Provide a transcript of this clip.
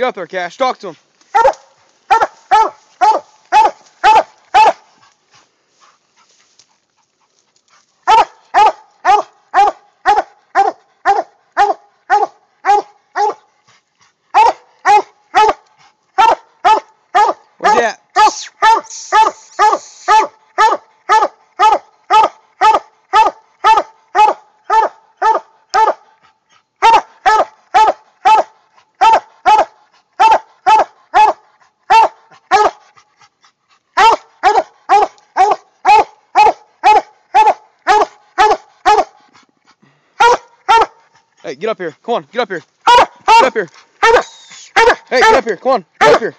Get up there, Cash. Talk to him. Where's he Hey, get up here. Come on, get up here. Get up here. Hey, get up here. Come on, get up here.